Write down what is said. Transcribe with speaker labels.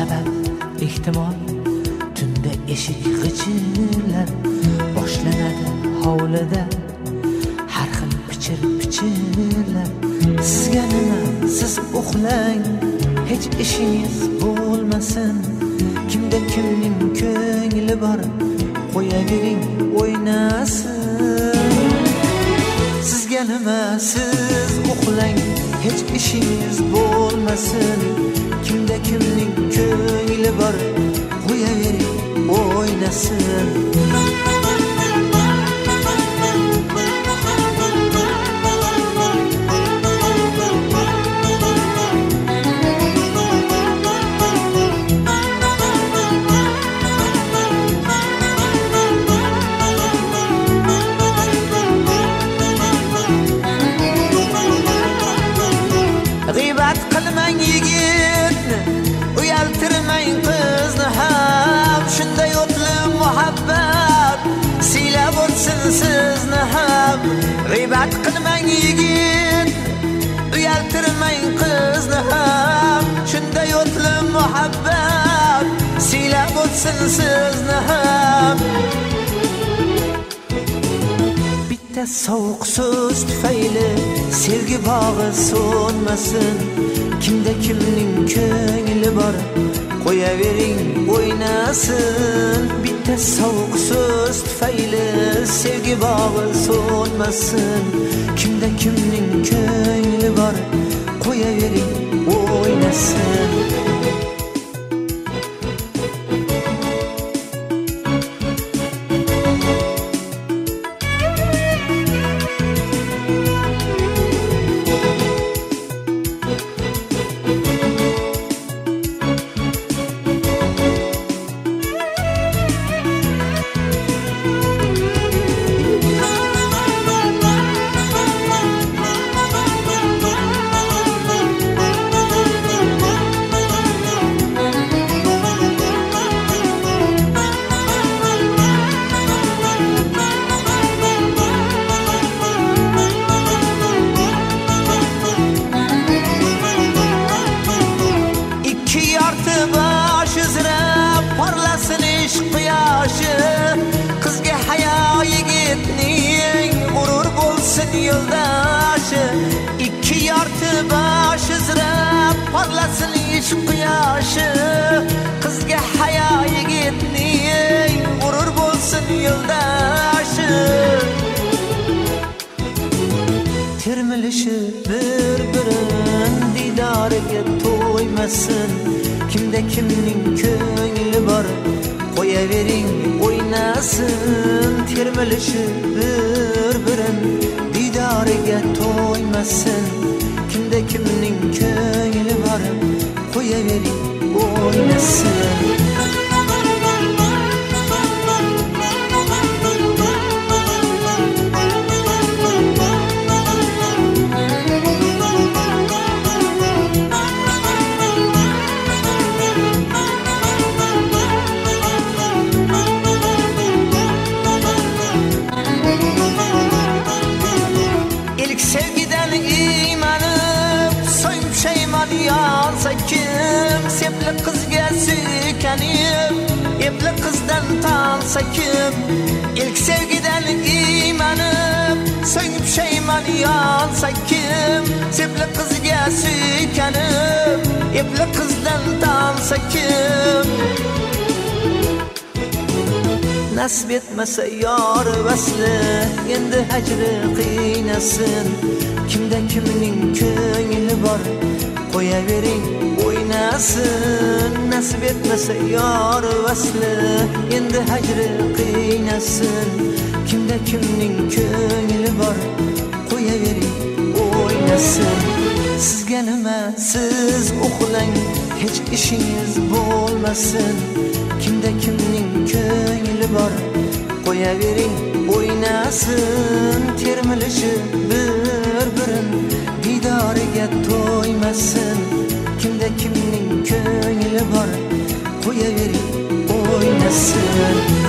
Speaker 1: sabab ehtimol tunda eshik g'ichirlab boshlanadi hovlida. Har xil pichir pichirlab sizga nima siz uxlang hech ishingiz bo'lmasin. Kimda kimning ko'ngli bor qo'yavering o'ynasin. Sizga nima siz uxlang hech ishingiz bo'lmasin. Kimda kimning ko'ngli bor qo'yavering o'ynasin g'iybat qilmang yigit. Uyaltirmang qizni ham. Shunday o'tli muhabbat. Siylab o'tsin sizni ham. Bitta sovuq so'z tufayli sevgi bog'i so'nmasin. Kimda kimning ko'ngli bor? Qo'yavering o'ynasin bitta sovuq so'z tufayli sevgi bog'i so'nmasin. Kimda kimning ko'ngli bor qo'yavering o'ynasin. Quyoshi qizga hayo yigitning g'urur bo'lsin yo'ldoshi ikki yorti bosh uzra porlasin ishq quyoshi qizga hayo yigitning g'urur bo'lsin yo'ldoshi termilishi bir birin diydoriga to'ymasin kimda kimning ko'ngli bor qo'yavering o'ynasin termilishi bir birin. Diydoriga to'ymasin kimda kimning ko'ngli bor qo'yavering o'ynasin yonsa kim sepli qizga suykanib epli qizdan tansa kim ilk sevgidan iymanib so'ng pushaymon yonsa kim sepli qizga suykanib epli qizdan tansa kim nasib etmasa yor vasli endi hajri qiynasin kimda kimning ko'ngli bor qo'yavering. O'ynasin nasib etmasa yor vasli endi hajri qiynasin kimda kimning ko'ngli bor qo'yavering o'ynasin sizga nima siz uxlang hech ishingiz bo'lmasin. Kimda kimning ko'ngli bor qo'yavering o'ynasin termilishi diydoriga to'ymasin. Kimda kimning ko'ngli bor? Qo'yaver o'ynasin.